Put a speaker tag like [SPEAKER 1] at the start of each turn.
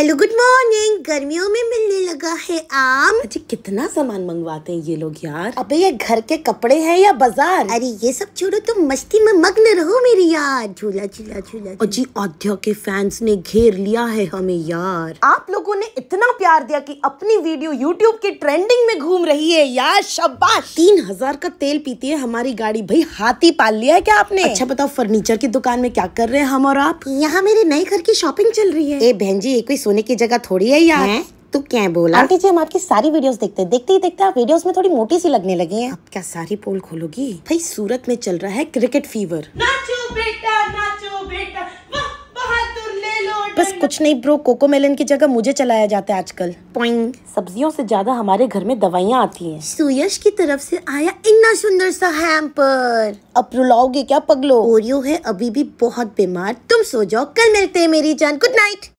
[SPEAKER 1] Hello good morning. गर्मियों में मिलने लगा है आम।
[SPEAKER 2] अजी कितना सामान मंगवाते हैं ये लोग यार?
[SPEAKER 1] अबे ये घर के कपड़े हैं या बाज़ार? अरे ये सब छोड़ो तुम मस्ती में मग्न रहो मेरी यार। झूला झूला झूला
[SPEAKER 2] अजी आध्या के फैंस ने घेर लिया है हमें यार। आप लोगों ने इतना प्यार दिया कि अपनी वीडियो यूट्यूब की ट्रेंडिंग में घूम रही है यार शाबाश। तीन हज़ार का तेल पीती है हमारी गाड़ी। भाई हाथी पाल लिया है क्या आपने? अच्छा बताओ फर्नीचर की दुकान में क्या कर रहे हैं हम और आप?
[SPEAKER 1] यहाँ मेरे नए घर की शॉपिंग चल रही है।
[SPEAKER 2] ए बहन जी ये कोई सोने की जगह थोड़ी है यार। क्या बोला?
[SPEAKER 1] आंटी जी हम आपकी सारी वीडियोस देखते हैं। देखते ही देखते आप वीडियोस में थोड़ी मोटी सी लगने लगी हैं।
[SPEAKER 2] आप क्या सारी पोल खोलोगी? भाई सूरत में चल रहा है क्रिकेट फीवर
[SPEAKER 3] नाचो बेटा नाचो बेटा बहादुर ले लो
[SPEAKER 2] बस कुछ नहीं ब्रो कोको मेलन की जगह मुझे चलाया जाता है आजकल।
[SPEAKER 1] पॉइंग
[SPEAKER 2] सब्जियों से ज़्यादा हमारे घर में दवाइयाँ आती हैं।
[SPEAKER 1] सुयश की तरफ़ से आया इतना सुंदर सा हैम्पर
[SPEAKER 2] अब रुलाओगे क्या पगलो?
[SPEAKER 1] ओरियो है अभी भी बहुत बीमार। तुम सो जाओ कल मिलते हैं मेरी जान। Good night